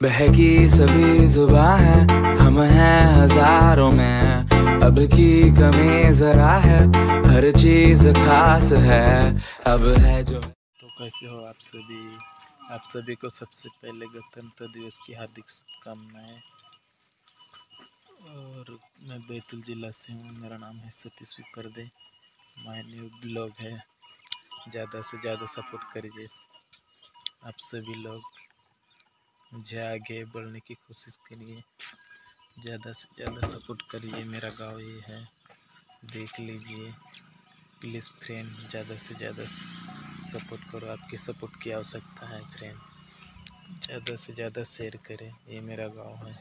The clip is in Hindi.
बहकी सभी जुबा है, हम हैं हज़ारों में। अब की कमी जरा है, हर चीज़ खास है। अब है जो तो कैसे हो आप सभी? आप सभी को सबसे पहले गणतंत्र दिवस की हार्दिक शुभकामनाएँ। और मैं बैतूल जिला से हूँ, मेरा नाम है Satish Viparde. My new blog है, ज़्यादा से ज़्यादा सपोर्ट करिए आप सभी लोग। मुझे आगे बढ़ने की कोशिश करिए। ज़्यादा से ज़्यादा सपोर्ट करिए, मेरा गाँव ये है। देख लीजिए, प्लीज़ फ्रेंड, ज़्यादा से ज़्यादा सपोर्ट करो। आपकी सपोर्ट की आवश्यकता है, फ्रेंड। ज़्यादा से ज़्यादा शेयर करें, ये मेरा गाँव है।